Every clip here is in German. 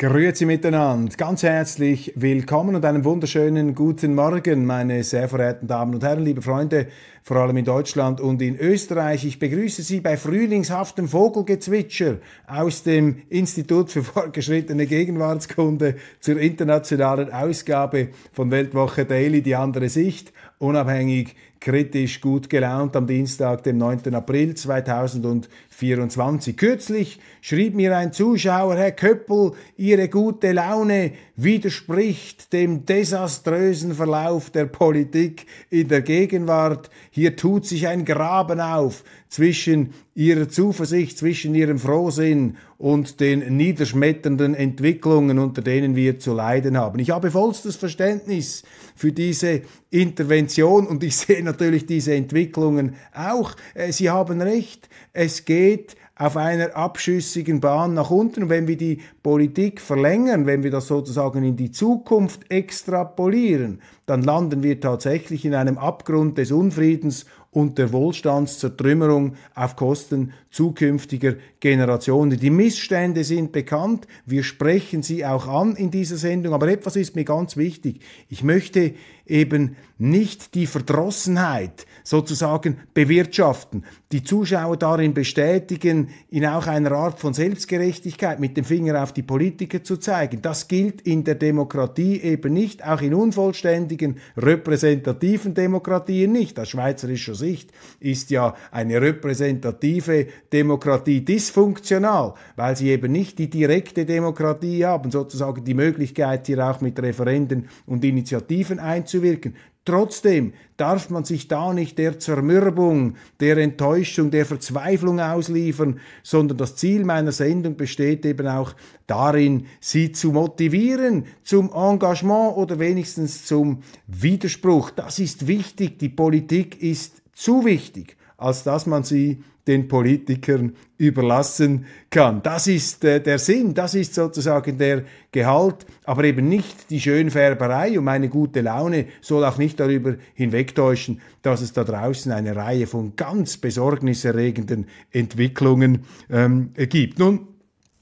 Grüezi miteinander, ganz herzlich willkommen und einen wunderschönen guten Morgen, meine sehr verehrten Damen und Herren, liebe Freunde, vor allem in Deutschland und in Österreich. Ich begrüße Sie bei frühlingshaftem Vogelgezwitscher aus dem Institut für fortgeschrittene Gegenwartskunde zur internationalen Ausgabe von Weltwoche Daily, die andere Sicht, unabhängig kritisch gut gelaunt am Dienstag, dem 9. April 2024. Kürzlich schrieb mir ein Zuschauer, Herr Köppel, Ihre gute Laune widerspricht dem desaströsen Verlauf der Politik in der Gegenwart. Hier tut sich ein Graben auf zwischen ihrer Zuversicht, zwischen ihrem Frohsinn und den niederschmetternden Entwicklungen, unter denen wir zu leiden haben. Ich habe vollstes Verständnis für diese Intervention und ich sehe natürlich diese Entwicklungen auch. Äh, Sie haben recht, es geht auf einer abschüssigen Bahn nach unten. Wenn wir die Politik verlängern, wenn wir das sozusagen in die Zukunft extrapolieren, dann landen wir tatsächlich in einem Abgrund des Unfriedens und der Wohlstandszertrümmerung auf Kosten zukünftiger Generationen. Die Missstände sind bekannt, wir sprechen sie auch an in dieser Sendung, aber etwas ist mir ganz wichtig. Ich möchte eben nicht die Verdrossenheit sozusagen bewirtschaften, die Zuschauer darin bestätigen, in auch einer Art von Selbstgerechtigkeit mit dem Finger auf die Politiker zu zeigen. Das gilt in der Demokratie eben nicht, auch in unvollständigen repräsentativen Demokratien nicht. Aus schweizerischer Sicht ist ja eine repräsentative Demokratie dysfunktional, weil sie eben nicht die direkte Demokratie haben, sozusagen die Möglichkeit, hier auch mit Referenden und Initiativen einzuwirken. Trotzdem darf man sich da nicht der Zermürbung, der Enttäuschung, der Verzweiflung ausliefern, sondern das Ziel meiner Sendung besteht eben auch darin, sie zu motivieren zum Engagement oder wenigstens zum Widerspruch. Das ist wichtig. Die Politik ist zu wichtig, als dass man sie den Politikern überlassen kann. Das ist äh, der Sinn, das ist sozusagen der Gehalt, aber eben nicht die Schönfärberei und meine gute Laune soll auch nicht darüber hinwegtäuschen, dass es da draußen eine Reihe von ganz besorgniserregenden Entwicklungen ähm, gibt. Nun,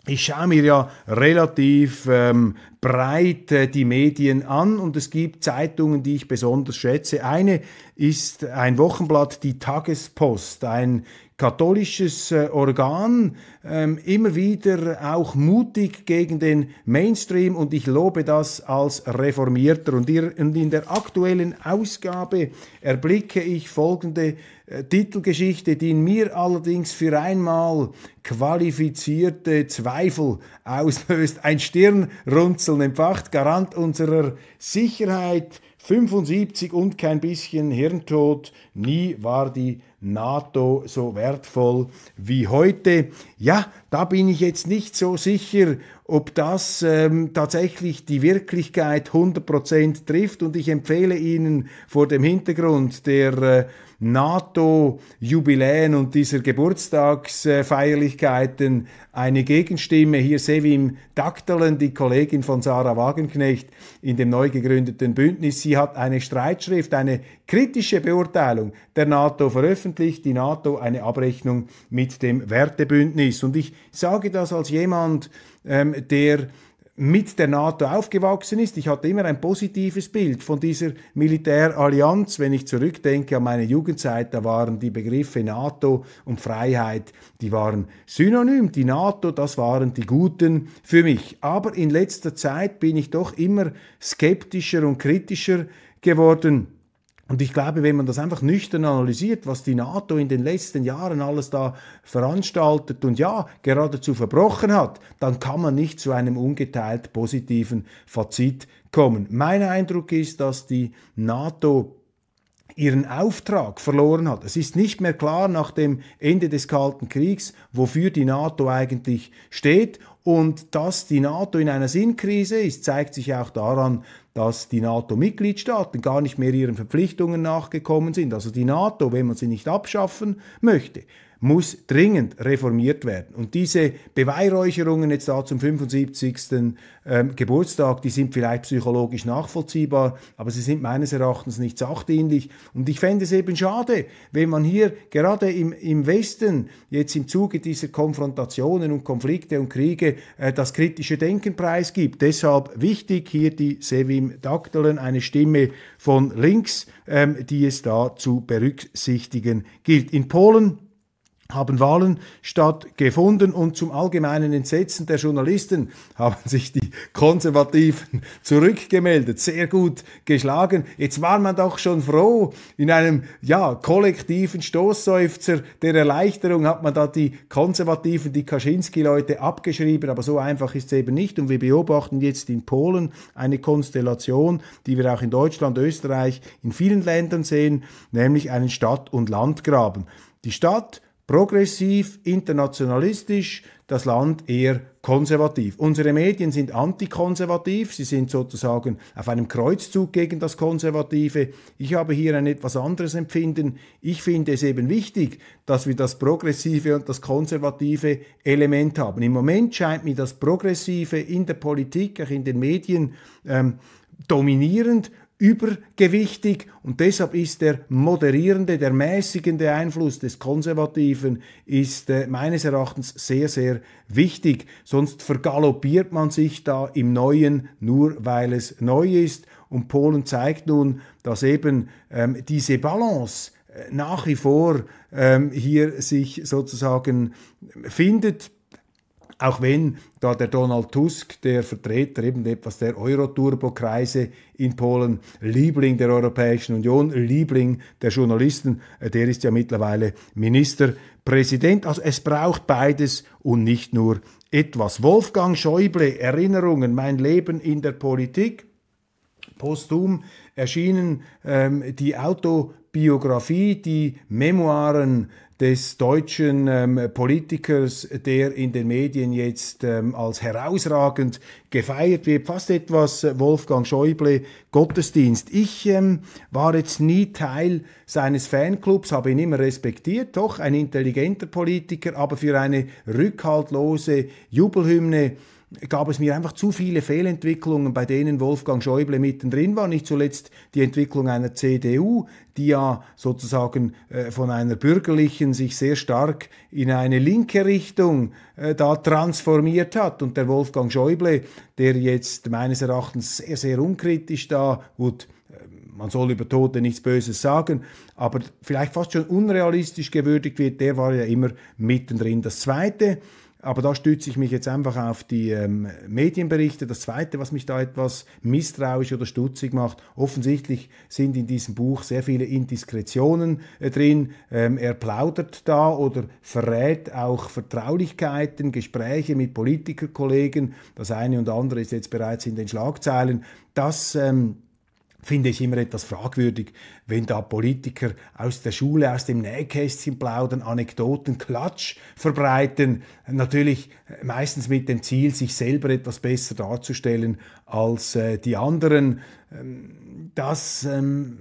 ich schaue mir ja relativ ähm, breit die Medien an und es gibt Zeitungen, die ich besonders schätze. Eine ist ein Wochenblatt, die Tagespost, ein katholisches äh, Organ, ähm, immer wieder auch mutig gegen den Mainstream und ich lobe das als Reformierter. Und, in der aktuellen Ausgabe erblicke ich folgende äh, Titelgeschichte, die in mir allerdings für einmal qualifizierte Zweifel auslöst. Ein Stirnrunzeln empfacht, Garant unserer Sicherheit. 75 und kein bisschen Hirntod. Nie war die NATO so wertvoll wie heute. Ja, da bin ich jetzt nicht so sicher, ob das ähm, tatsächlich die Wirklichkeit 100% trifft und ich empfehle Ihnen vor dem Hintergrund der äh, NATO-Jubiläen und dieser Geburtstagsfeierlichkeiten eine Gegenstimme. Hier Sevim Daktelen, die Kollegin von Sarah Wagenknecht in dem neu gegründeten Bündnis. Sie hat eine Streitschrift, eine kritische Beurteilung der NATO veröffentlicht. Die NATO eine Abrechnung mit dem Wertebündnis. Und ich sage das als jemand, ähm, der mit der NATO aufgewachsen ist. Ich hatte immer ein positives Bild von dieser Militärallianz. Wenn ich zurückdenke an meine Jugendzeit, da waren die Begriffe NATO und Freiheit, die waren synonym. Die NATO, das waren die Guten für mich. Aber in letzter Zeit bin ich doch immer skeptischer und kritischer geworden und ich glaube, wenn man das einfach nüchtern analysiert, was die NATO in den letzten Jahren alles da veranstaltet und ja, geradezu verbrochen hat, dann kann man nicht zu einem ungeteilt positiven Fazit kommen. Mein Eindruck ist, dass die NATO ihren Auftrag verloren hat. Es ist nicht mehr klar nach dem Ende des Kalten Kriegs, wofür die NATO eigentlich steht. Und dass die NATO in einer Sinnkrise ist, zeigt sich auch daran, dass die NATO-Mitgliedstaaten gar nicht mehr ihren Verpflichtungen nachgekommen sind. Also die NATO, wenn man sie nicht abschaffen möchte, muss dringend reformiert werden. Und diese Beweihräucherungen jetzt da zum 75. Ähm, Geburtstag, die sind vielleicht psychologisch nachvollziehbar, aber sie sind meines Erachtens nicht sachdienlich. Und ich fände es eben schade, wenn man hier gerade im, im Westen jetzt im Zuge dieser Konfrontationen und Konflikte und Kriege äh, das kritische Denken preisgibt. Deshalb wichtig hier die Sevim Daktelen, eine Stimme von links, ähm, die es da zu berücksichtigen gilt. In Polen haben Wahlen stattgefunden und zum allgemeinen Entsetzen der Journalisten haben sich die Konservativen zurückgemeldet, sehr gut geschlagen. Jetzt war man doch schon froh, in einem ja, kollektiven Stoßseufzer der Erleichterung hat man da die Konservativen, die Kaczynski-Leute abgeschrieben, aber so einfach ist es eben nicht und wir beobachten jetzt in Polen eine Konstellation, die wir auch in Deutschland, Österreich, in vielen Ländern sehen, nämlich einen Stadt- und Landgraben. Die Stadt progressiv, internationalistisch, das Land eher konservativ. Unsere Medien sind antikonservativ, sie sind sozusagen auf einem Kreuzzug gegen das Konservative. Ich habe hier ein etwas anderes Empfinden. Ich finde es eben wichtig, dass wir das progressive und das konservative Element haben. Im Moment scheint mir das Progressive in der Politik, auch in den Medien, ähm, dominierend übergewichtig und deshalb ist der moderierende, der mäßigende Einfluss des Konservativen ist äh, meines Erachtens sehr, sehr wichtig. Sonst vergaloppiert man sich da im Neuen nur, weil es neu ist. Und Polen zeigt nun, dass eben ähm, diese Balance äh, nach wie vor ähm, hier sich sozusagen findet auch wenn da der Donald Tusk, der Vertreter eben etwas der Euro-Turbo-Kreise in Polen, Liebling der Europäischen Union, Liebling der Journalisten, äh, der ist ja mittlerweile Ministerpräsident. Also es braucht beides und nicht nur etwas. Wolfgang Schäuble, Erinnerungen, mein Leben in der Politik. Posthum erschienen ähm, die Autobiografie, die Memoiren des deutschen ähm, Politikers, der in den Medien jetzt ähm, als herausragend gefeiert wird, fast etwas äh, Wolfgang Schäuble Gottesdienst. Ich ähm, war jetzt nie Teil seines Fanclubs, habe ihn immer respektiert, doch ein intelligenter Politiker, aber für eine rückhaltlose Jubelhymne gab es mir einfach zu viele Fehlentwicklungen, bei denen Wolfgang Schäuble mittendrin war. Nicht zuletzt die Entwicklung einer CDU, die ja sozusagen äh, von einer bürgerlichen sich sehr stark in eine linke Richtung äh, da transformiert hat. Und der Wolfgang Schäuble, der jetzt meines Erachtens sehr, sehr unkritisch da, gut, äh, man soll über Tote nichts Böses sagen, aber vielleicht fast schon unrealistisch gewürdigt wird, der war ja immer mittendrin. Das Zweite, aber da stütze ich mich jetzt einfach auf die ähm, Medienberichte. Das Zweite, was mich da etwas misstrauisch oder stutzig macht, offensichtlich sind in diesem Buch sehr viele Indiskretionen äh, drin. Ähm, er plaudert da oder verrät auch Vertraulichkeiten, Gespräche mit Politikerkollegen. Das eine und andere ist jetzt bereits in den Schlagzeilen. Das ähm, finde ich immer etwas fragwürdig, wenn da Politiker aus der Schule, aus dem Nähkästchen plaudern, Anekdoten, Klatsch verbreiten, natürlich meistens mit dem Ziel, sich selber etwas besser darzustellen als äh, die anderen. Ähm, das ähm,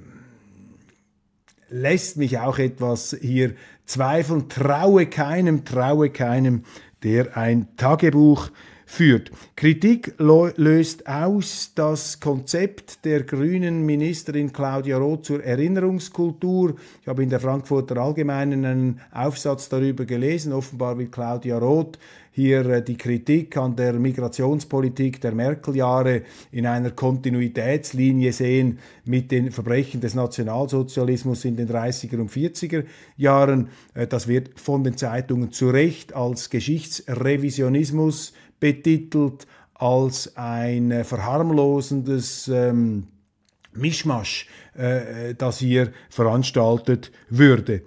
lässt mich auch etwas hier zweifeln. Traue keinem, traue keinem, der ein Tagebuch führt. Kritik löst aus das Konzept der grünen Ministerin Claudia Roth zur Erinnerungskultur. Ich habe in der Frankfurter Allgemeinen einen Aufsatz darüber gelesen. Offenbar will Claudia Roth hier äh, die Kritik an der Migrationspolitik der Merkel-Jahre in einer Kontinuitätslinie sehen mit den Verbrechen des Nationalsozialismus in den 30er und 40er Jahren. Äh, das wird von den Zeitungen zu Recht als Geschichtsrevisionismus betitelt als ein verharmlosendes ähm, Mischmasch, äh, das hier veranstaltet würde.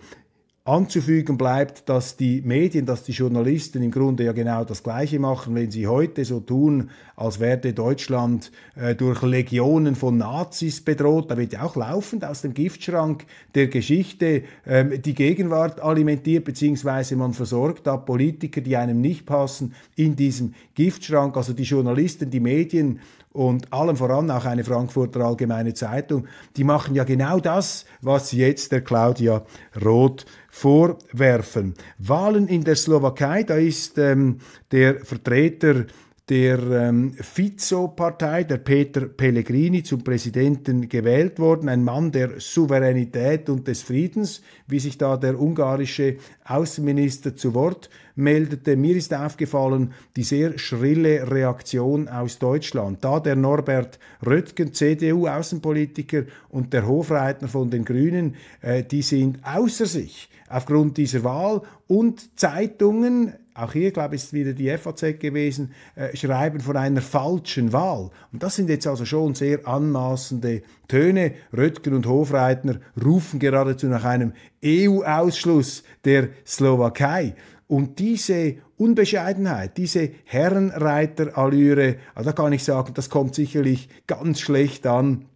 Anzufügen bleibt, dass die Medien, dass die Journalisten im Grunde ja genau das Gleiche machen, wenn sie heute so tun, als werde Deutschland äh, durch Legionen von Nazis bedroht. Da wird ja auch laufend aus dem Giftschrank der Geschichte ähm, die Gegenwart alimentiert, beziehungsweise man versorgt da Politiker, die einem nicht passen, in diesem Giftschrank. Also die Journalisten, die Medien und allem voran auch eine Frankfurter Allgemeine Zeitung, die machen ja genau das, was jetzt der Claudia Roth vorwerfen. Wahlen in der Slowakei, da ist ähm, der Vertreter der ähm, Fizo-Partei, der Peter Pellegrini, zum Präsidenten gewählt worden. Ein Mann der Souveränität und des Friedens, wie sich da der ungarische Außenminister zu Wort meldete. Mir ist aufgefallen, die sehr schrille Reaktion aus Deutschland. Da der Norbert Röttgen, CDU-Außenpolitiker und der Hofreitner von den Grünen, äh, die sind außer sich aufgrund dieser Wahl und Zeitungen auch hier, glaube ich, ist wieder die FAZ gewesen, äh, schreiben von einer falschen Wahl. Und das sind jetzt also schon sehr anmaßende Töne. Röttgen und Hofreitner rufen geradezu nach einem EU-Ausschluss der Slowakei. Und diese Unbescheidenheit, diese Herrenreiterallüre, also da kann ich sagen, das kommt sicherlich ganz schlecht an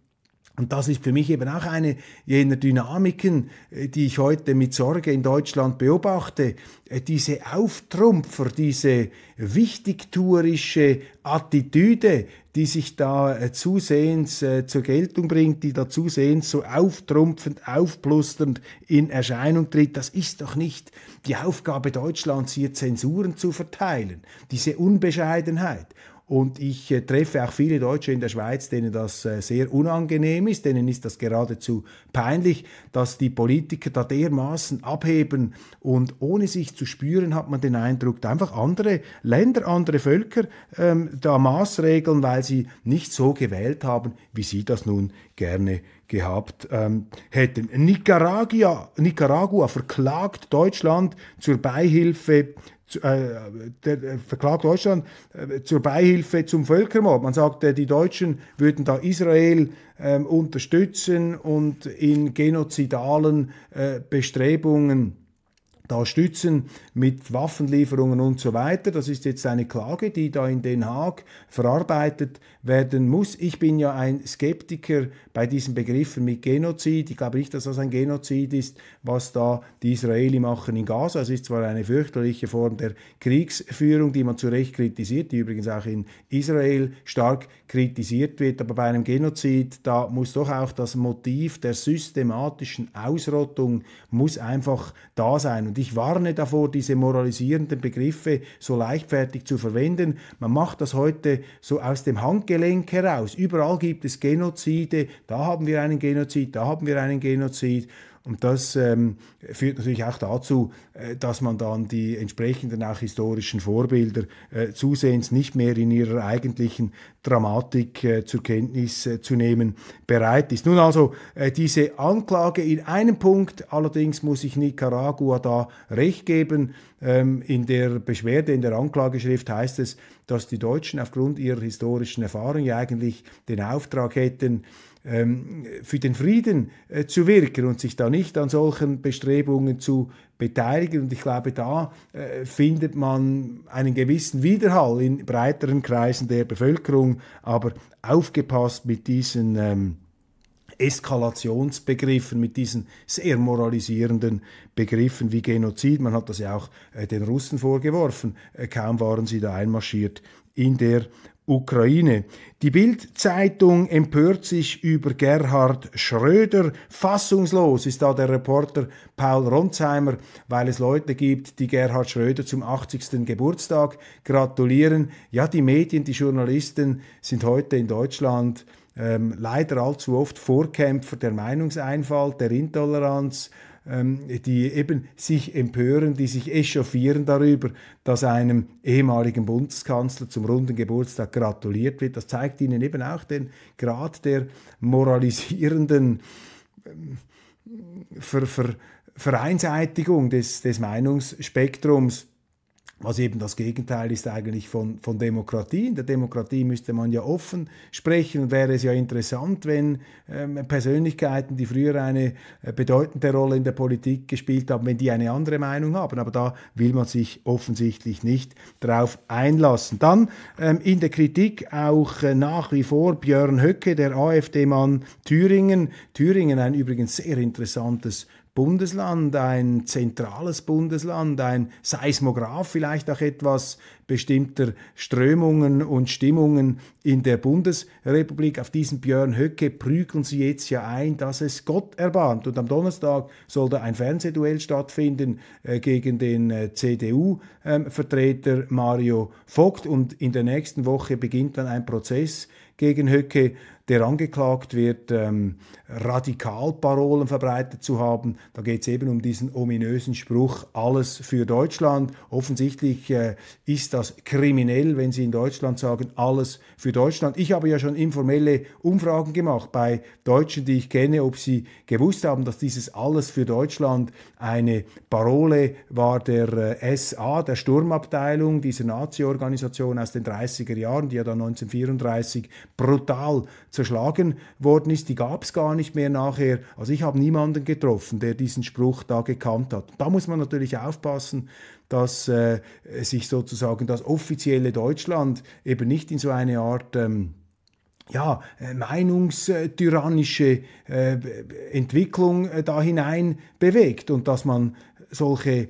und das ist für mich eben auch eine jener Dynamiken, äh, die ich heute mit Sorge in Deutschland beobachte. Äh, diese Auftrumpfer, diese wichtigtuerische Attitüde, die sich da äh, zusehends zur Geltung bringt, die da zusehends so auftrumpfend, aufblusternd in Erscheinung tritt, das ist doch nicht die Aufgabe Deutschlands, hier Zensuren zu verteilen. Diese Unbescheidenheit. Und ich äh, treffe auch viele Deutsche in der Schweiz, denen das äh, sehr unangenehm ist, denen ist das geradezu peinlich, dass die Politiker da dermaßen abheben und ohne sich zu spüren hat man den Eindruck, einfach andere Länder, andere Völker ähm, da maßregeln, weil sie nicht so gewählt haben, wie sie das nun gerne gehabt ähm, hätten. Nicaragua, Nicaragua verklagt Deutschland zur Beihilfe der verklagt Deutschland äh, zur Beihilfe zum Völkermord. Man sagt, die Deutschen würden da Israel ähm, unterstützen und in genozidalen äh, Bestrebungen da stützen mit Waffenlieferungen und so weiter. Das ist jetzt eine Klage, die da in Den Haag verarbeitet werden muss. Ich bin ja ein Skeptiker bei diesen Begriffen mit Genozid. Ich glaube nicht, dass das ein Genozid ist, was da die Israeli machen in Gaza. Es ist zwar eine fürchterliche Form der Kriegsführung, die man zu Recht kritisiert, die übrigens auch in Israel stark kritisiert wird, aber bei einem Genozid, da muss doch auch das Motiv der systematischen Ausrottung muss einfach da sein. Und ich warne davor, diese moralisierenden Begriffe so leichtfertig zu verwenden. Man macht das heute so aus dem Handgelenk heraus. Überall gibt es Genozide. Da haben wir einen Genozid, da haben wir einen Genozid. Und das ähm, führt natürlich auch dazu, äh, dass man dann die entsprechenden auch historischen Vorbilder äh, zusehends nicht mehr in ihrer eigentlichen Dramatik äh, zur Kenntnis äh, zu nehmen bereit ist. Nun also äh, diese Anklage in einem Punkt, allerdings muss ich Nicaragua da recht geben. Ähm, in der Beschwerde, in der Anklageschrift heißt es, dass die Deutschen aufgrund ihrer historischen Erfahrung ja eigentlich den Auftrag hätten, für den Frieden äh, zu wirken und sich da nicht an solchen Bestrebungen zu beteiligen. Und ich glaube, da äh, findet man einen gewissen Widerhall in breiteren Kreisen der Bevölkerung, aber aufgepasst mit diesen ähm, Eskalationsbegriffen, mit diesen sehr moralisierenden Begriffen wie Genozid. Man hat das ja auch äh, den Russen vorgeworfen. Äh, kaum waren sie da einmarschiert in der Ukraine. Die Bild-Zeitung empört sich über Gerhard Schröder. Fassungslos ist da der Reporter Paul Ronsheimer, weil es Leute gibt, die Gerhard Schröder zum 80. Geburtstag gratulieren. Ja, die Medien, die Journalisten sind heute in Deutschland ähm, leider allzu oft Vorkämpfer der Meinungseinfalt, der Intoleranz die eben sich empören, die sich echauffieren darüber, dass einem ehemaligen Bundeskanzler zum runden Geburtstag gratuliert wird. Das zeigt ihnen eben auch den Grad der moralisierenden ähm, Ver Ver Vereinseitigung des, des Meinungsspektrums was eben das Gegenteil ist eigentlich von, von Demokratie. In der Demokratie müsste man ja offen sprechen und wäre es ja interessant, wenn ähm, Persönlichkeiten, die früher eine äh, bedeutende Rolle in der Politik gespielt haben, wenn die eine andere Meinung haben. Aber da will man sich offensichtlich nicht darauf einlassen. Dann ähm, in der Kritik auch äh, nach wie vor Björn Höcke, der AfD-Mann Thüringen. Thüringen ein übrigens sehr interessantes Bundesland, ein zentrales Bundesland, ein Seismograph vielleicht auch etwas bestimmter Strömungen und Stimmungen in der Bundesrepublik. Auf diesen Björn Höcke prügeln sie jetzt ja ein, dass es Gott erbarmt. Und am Donnerstag soll da ein Fernsehduell stattfinden äh, gegen den äh, CDU-Vertreter ähm, Mario Vogt. Und in der nächsten Woche beginnt dann ein Prozess gegen Höcke der angeklagt wird, ähm, Radikalparolen verbreitet zu haben. Da geht es eben um diesen ominösen Spruch, alles für Deutschland. Offensichtlich äh, ist das kriminell, wenn Sie in Deutschland sagen, alles für Deutschland. Ich habe ja schon informelle Umfragen gemacht bei Deutschen, die ich kenne, ob sie gewusst haben, dass dieses alles für Deutschland eine Parole war der äh, SA, der Sturmabteilung, dieser Nazi-Organisation aus den 30er Jahren, die ja dann 1934 brutal zerschlagen worden ist, die gab es gar nicht mehr nachher. Also ich habe niemanden getroffen, der diesen Spruch da gekannt hat. Da muss man natürlich aufpassen, dass äh, sich sozusagen das offizielle Deutschland eben nicht in so eine Art ähm, ja, äh, meinungstyrannische äh, Entwicklung äh, da hinein bewegt und dass man solche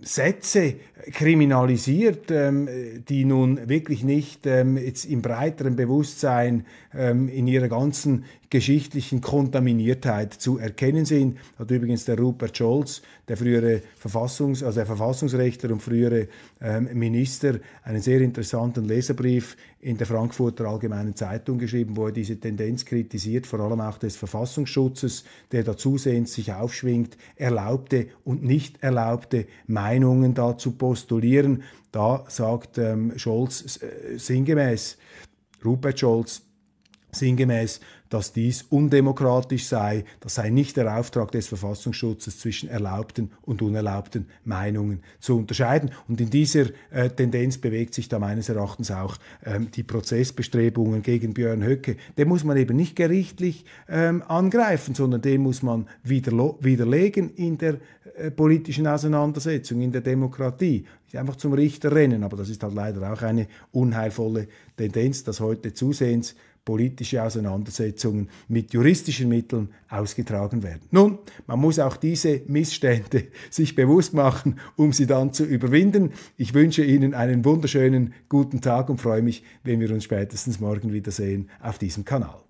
Sätze kriminalisiert, ähm, die nun wirklich nicht ähm, jetzt im breiteren Bewusstsein ähm, in ihrer ganzen geschichtlichen Kontaminiertheit zu erkennen sind. Hat übrigens der Rupert Scholz, der frühere Verfassungs-, also der Verfassungsrechtler und frühere Minister, einen sehr interessanten Leserbrief in der Frankfurter Allgemeinen Zeitung geschrieben, wo er diese Tendenz kritisiert, vor allem auch des Verfassungsschutzes, der da zusehends sich aufschwingt, erlaubte und nicht erlaubte Meinungen dazu postulieren. Da sagt ähm, Scholz äh, sinngemäß, Rupert Scholz, sinngemäß, dass dies undemokratisch sei, das sei nicht der Auftrag des Verfassungsschutzes zwischen erlaubten und unerlaubten Meinungen zu unterscheiden. Und in dieser äh, Tendenz bewegt sich da meines Erachtens auch ähm, die Prozessbestrebungen gegen Björn Höcke. Den muss man eben nicht gerichtlich ähm, angreifen, sondern den muss man widerlegen in der äh, politischen Auseinandersetzung, in der Demokratie. Einfach zum Richter rennen, aber das ist halt leider auch eine unheilvolle Tendenz, dass heute zusehends politische Auseinandersetzungen mit juristischen Mitteln ausgetragen werden. Nun, man muss auch diese Missstände sich bewusst machen, um sie dann zu überwinden. Ich wünsche Ihnen einen wunderschönen guten Tag und freue mich, wenn wir uns spätestens morgen wiedersehen auf diesem Kanal.